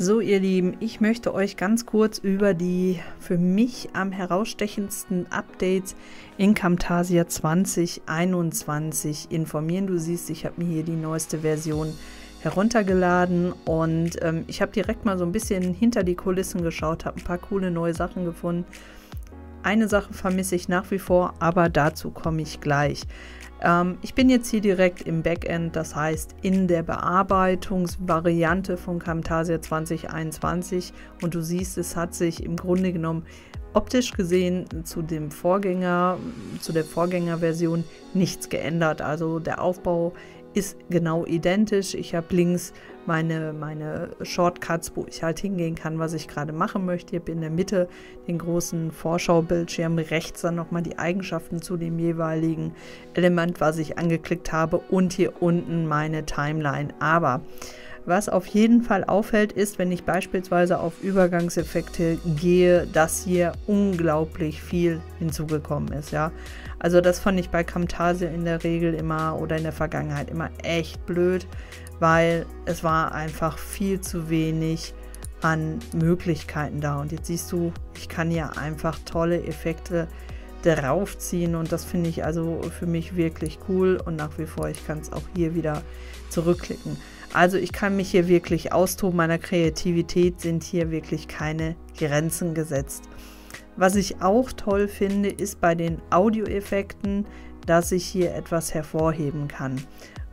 So, ihr Lieben, ich möchte euch ganz kurz über die für mich am herausstechendsten Updates in Camtasia 2021 informieren. Du siehst, ich habe mir hier die neueste Version heruntergeladen und ähm, ich habe direkt mal so ein bisschen hinter die Kulissen geschaut, habe ein paar coole neue Sachen gefunden. Eine Sache vermisse ich nach wie vor, aber dazu komme ich gleich. Ähm, ich bin jetzt hier direkt im Backend, das heißt in der Bearbeitungsvariante von Camtasia 2021 und du siehst, es hat sich im Grunde genommen optisch gesehen zu dem Vorgänger, zu der Vorgängerversion nichts geändert. Also der Aufbau ist genau identisch. Ich habe links meine, meine Shortcuts, wo ich halt hingehen kann, was ich gerade machen möchte. Ich habe in der Mitte den großen Vorschaubildschirm, rechts dann nochmal die Eigenschaften zu dem jeweiligen Element, was ich angeklickt habe und hier unten meine Timeline. Aber was auf jeden Fall auffällt, ist, wenn ich beispielsweise auf Übergangseffekte gehe, dass hier unglaublich viel hinzugekommen ist. Ja, also das fand ich bei Camtasia in der Regel immer oder in der Vergangenheit immer echt blöd, weil es war einfach viel zu wenig an Möglichkeiten da. Und jetzt siehst du, ich kann hier einfach tolle Effekte draufziehen und das finde ich also für mich wirklich cool und nach wie vor, ich kann es auch hier wieder zurückklicken. Also ich kann mich hier wirklich austoben, meiner Kreativität sind hier wirklich keine Grenzen gesetzt. Was ich auch toll finde, ist bei den Audioeffekten, dass ich hier etwas hervorheben kann.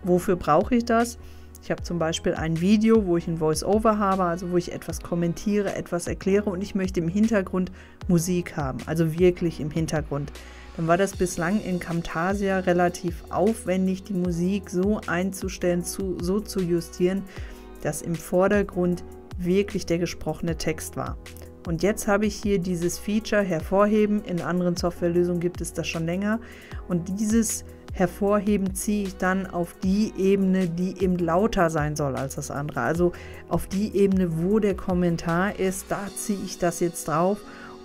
Wofür brauche ich das? Ich habe zum Beispiel ein Video, wo ich ein Voice-Over habe, also wo ich etwas kommentiere, etwas erkläre und ich möchte im Hintergrund Musik haben, also wirklich im Hintergrund dann war das bislang in Camtasia relativ aufwendig, die Musik so einzustellen, zu, so zu justieren, dass im Vordergrund wirklich der gesprochene Text war. Und jetzt habe ich hier dieses Feature hervorheben. In anderen Softwarelösungen gibt es das schon länger. Und dieses Hervorheben ziehe ich dann auf die Ebene, die eben lauter sein soll als das andere. Also auf die Ebene, wo der Kommentar ist, da ziehe ich das jetzt drauf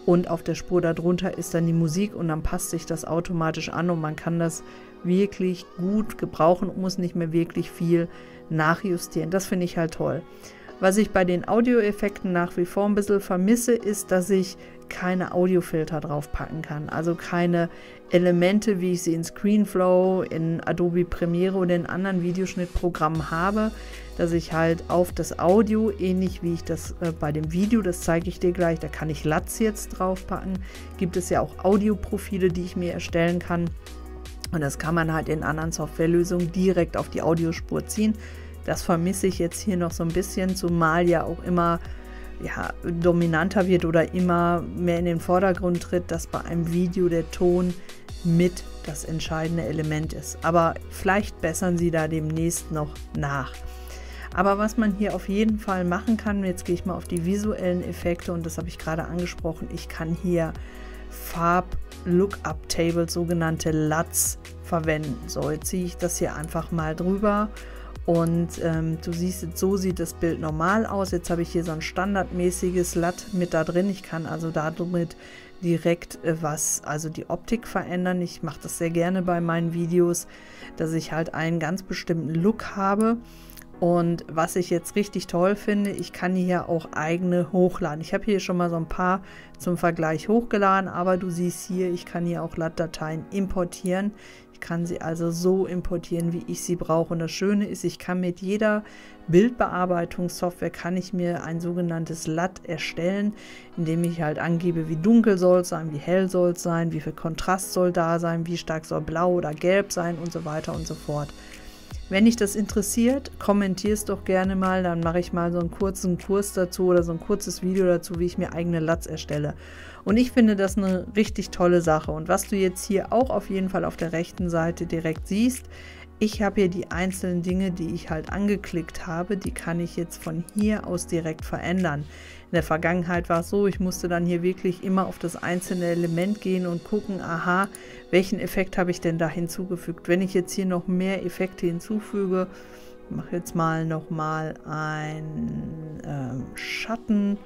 und auf der Spur darunter ist dann die Musik und dann passt sich das automatisch an und man kann das wirklich gut gebrauchen und muss nicht mehr wirklich viel nachjustieren. Das finde ich halt toll. Was ich bei den Audioeffekten nach wie vor ein bisschen vermisse, ist, dass ich keine Audiofilter draufpacken kann. Also keine Elemente, wie ich sie in ScreenFlow, in Adobe Premiere oder in anderen Videoschnittprogrammen habe, dass ich halt auf das Audio, ähnlich wie ich das äh, bei dem Video, das zeige ich dir gleich, da kann ich LUTs jetzt draufpacken. Gibt es ja auch Audioprofile, die ich mir erstellen kann. Und das kann man halt in anderen Softwarelösungen direkt auf die Audiospur ziehen. Das vermisse ich jetzt hier noch so ein bisschen, zumal ja auch immer ja, dominanter wird oder immer mehr in den Vordergrund tritt, dass bei einem Video der Ton mit das entscheidende Element ist. Aber vielleicht bessern sie da demnächst noch nach. Aber was man hier auf jeden Fall machen kann, jetzt gehe ich mal auf die visuellen Effekte und das habe ich gerade angesprochen, ich kann hier Farb-Lookup-Tables, sogenannte LUTs, verwenden. So, jetzt ziehe ich das hier einfach mal drüber und ähm, du siehst, so sieht das Bild normal aus. Jetzt habe ich hier so ein standardmäßiges LUT mit da drin. Ich kann also damit direkt äh, was, also die Optik verändern. Ich mache das sehr gerne bei meinen Videos, dass ich halt einen ganz bestimmten Look habe. Und was ich jetzt richtig toll finde, ich kann hier auch eigene hochladen. Ich habe hier schon mal so ein paar zum Vergleich hochgeladen, aber du siehst hier, ich kann hier auch LAT-Dateien importieren. Kann sie also so importieren, wie ich sie brauche. Und das Schöne ist, ich kann mit jeder Bildbearbeitungssoftware kann ich mir ein sogenanntes LAT erstellen, indem ich halt angebe, wie dunkel soll es sein, wie hell soll es sein, wie viel Kontrast soll da sein, wie stark soll blau oder gelb sein und so weiter und so fort. Wenn dich das interessiert, kommentier es doch gerne mal, dann mache ich mal so einen kurzen Kurs dazu oder so ein kurzes Video dazu, wie ich mir eigene Lats erstelle. Und ich finde das eine richtig tolle Sache. Und was du jetzt hier auch auf jeden Fall auf der rechten Seite direkt siehst, ich habe hier die einzelnen Dinge, die ich halt angeklickt habe, die kann ich jetzt von hier aus direkt verändern. In der Vergangenheit war es so, ich musste dann hier wirklich immer auf das einzelne Element gehen und gucken, aha, welchen Effekt habe ich denn da hinzugefügt. Wenn ich jetzt hier noch mehr Effekte hinzufüge, mache jetzt mal nochmal ein ähm, Schatten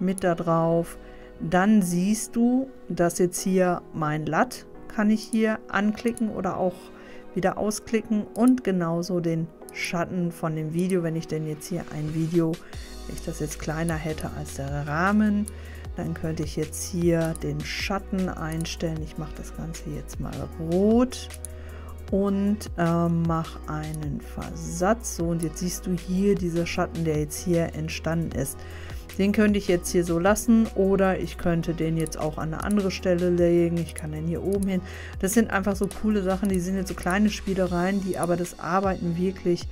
mit da drauf, dann siehst du, dass jetzt hier mein LUT kann ich hier anklicken oder auch wieder ausklicken und genauso den Schatten von dem Video, wenn ich denn jetzt hier ein Video, wenn ich das jetzt kleiner hätte als der Rahmen, dann könnte ich jetzt hier den Schatten einstellen. Ich mache das Ganze jetzt mal rot und äh, mache einen Versatz. So, und jetzt siehst du hier dieser Schatten, der jetzt hier entstanden ist. Den könnte ich jetzt hier so lassen oder ich könnte den jetzt auch an eine andere Stelle legen. Ich kann den hier oben hin. Das sind einfach so coole Sachen, die sind jetzt so kleine Spielereien, die aber das Arbeiten wirklich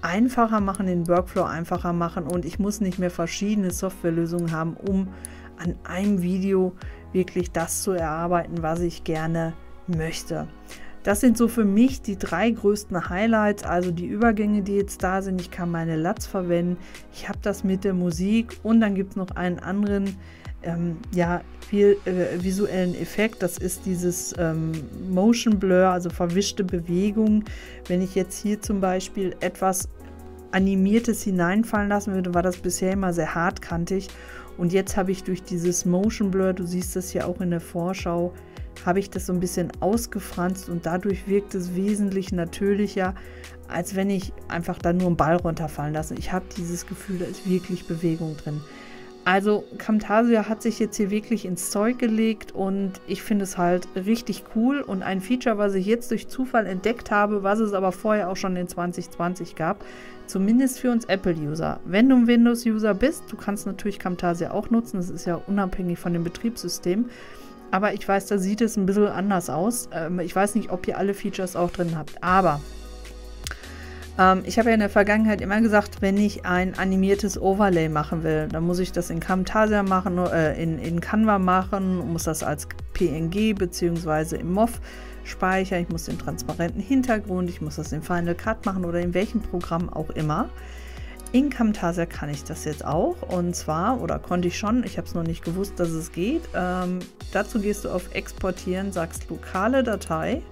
einfacher machen, den Workflow einfacher machen und ich muss nicht mehr verschiedene Softwarelösungen haben, um an einem Video wirklich das zu erarbeiten, was ich gerne möchte. Das sind so für mich die drei größten Highlights, also die Übergänge, die jetzt da sind. Ich kann meine LUTs verwenden, ich habe das mit der Musik und dann gibt es noch einen anderen ähm, ja, viel, äh, visuellen Effekt. Das ist dieses ähm, Motion Blur, also verwischte Bewegung. Wenn ich jetzt hier zum Beispiel etwas Animiertes hineinfallen lassen würde, war das bisher immer sehr hartkantig. Und jetzt habe ich durch dieses Motion Blur, du siehst das ja auch in der Vorschau, habe ich das so ein bisschen ausgefranst und dadurch wirkt es wesentlich natürlicher, als wenn ich einfach da nur einen Ball runterfallen lasse. Ich habe dieses Gefühl, da ist wirklich Bewegung drin. Also Camtasia hat sich jetzt hier wirklich ins Zeug gelegt und ich finde es halt richtig cool und ein Feature, was ich jetzt durch Zufall entdeckt habe, was es aber vorher auch schon in 2020 gab, zumindest für uns Apple-User. Wenn du ein Windows-User bist, du kannst natürlich Camtasia auch nutzen, das ist ja unabhängig von dem Betriebssystem, aber ich weiß, da sieht es ein bisschen anders aus. Ähm, ich weiß nicht, ob ihr alle Features auch drin habt, aber ähm, ich habe ja in der Vergangenheit immer gesagt, wenn ich ein animiertes Overlay machen will, dann muss ich das in Camtasia machen, äh, in, in Canva machen, muss das als PNG bzw. im MOV speichern, ich muss den transparenten Hintergrund, ich muss das in Final Cut machen oder in welchem Programm auch immer. In Camtasia kann ich das jetzt auch und zwar, oder konnte ich schon, ich habe es noch nicht gewusst, dass es geht. Ähm, dazu gehst du auf Exportieren, sagst lokale Datei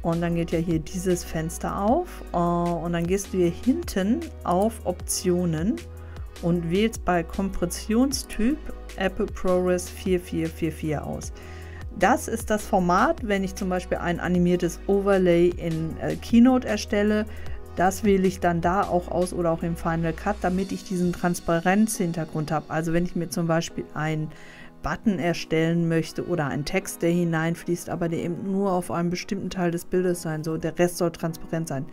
und dann geht ja hier dieses Fenster auf äh, und dann gehst du hier hinten auf Optionen und wählst bei Kompressionstyp Apple ProRes 4444 aus. Das ist das Format, wenn ich zum Beispiel ein animiertes Overlay in äh, Keynote erstelle. Das wähle ich dann da auch aus oder auch im Final Cut, damit ich diesen Transparenzhintergrund habe. Also wenn ich mir zum Beispiel ein Button erstellen möchte oder ein Text, der hineinfließt, aber der eben nur auf einem bestimmten Teil des Bildes sein soll, der Rest soll transparent sein,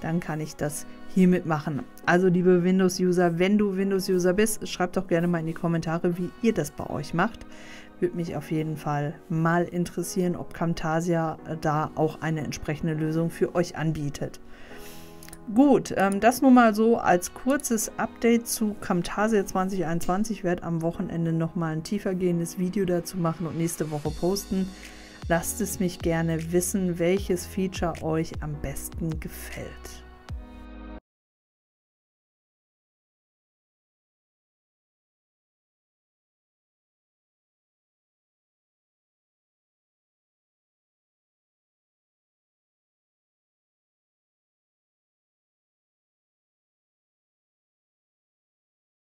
dann kann ich das hiermit machen. Also liebe Windows-User, wenn du Windows-User bist, schreibt doch gerne mal in die Kommentare, wie ihr das bei euch macht. Würde mich auf jeden Fall mal interessieren, ob Camtasia da auch eine entsprechende Lösung für euch anbietet. Gut, ähm, das nun mal so als kurzes Update zu Camtasia 2021. Ich werde am Wochenende nochmal ein tiefergehendes Video dazu machen und nächste Woche posten. Lasst es mich gerne wissen, welches Feature euch am besten gefällt.